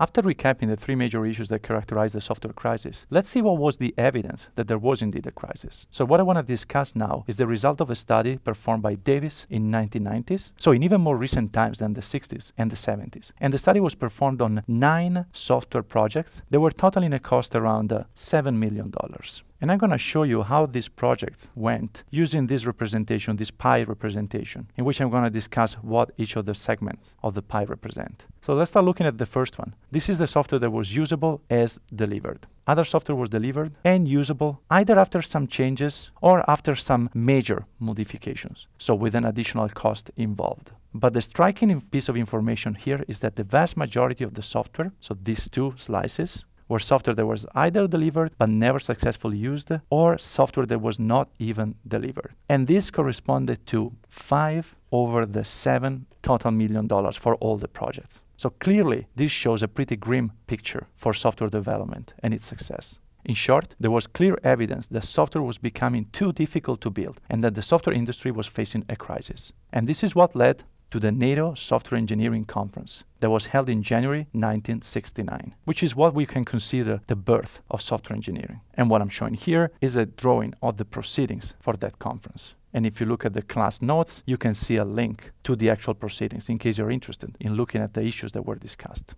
After recapping the three major issues that characterized the software crisis, let's see what was the evidence that there was indeed a crisis. So what I want to discuss now is the result of a study performed by Davis in 1990s, so in even more recent times than the 60s and the 70s. And the study was performed on nine software projects that were totaling a cost around uh, $7 million. And I'm going to show you how these projects went using this representation, this pie representation, in which I'm going to discuss what each of the segments of the pie represent. So let's start looking at the first one. This is the software that was usable as delivered. Other software was delivered and usable either after some changes or after some major modifications, so with an additional cost involved. But the striking piece of information here is that the vast majority of the software, so these two slices, were software that was either delivered but never successfully used, or software that was not even delivered. And this corresponded to five over the seven total million dollars for all the projects. So clearly, this shows a pretty grim picture for software development and its success. In short, there was clear evidence that software was becoming too difficult to build and that the software industry was facing a crisis. And this is what led to the NATO Software Engineering Conference that was held in January 1969, which is what we can consider the birth of software engineering. And what I'm showing here is a drawing of the proceedings for that conference. And if you look at the class notes, you can see a link to the actual proceedings in case you're interested in looking at the issues that were discussed.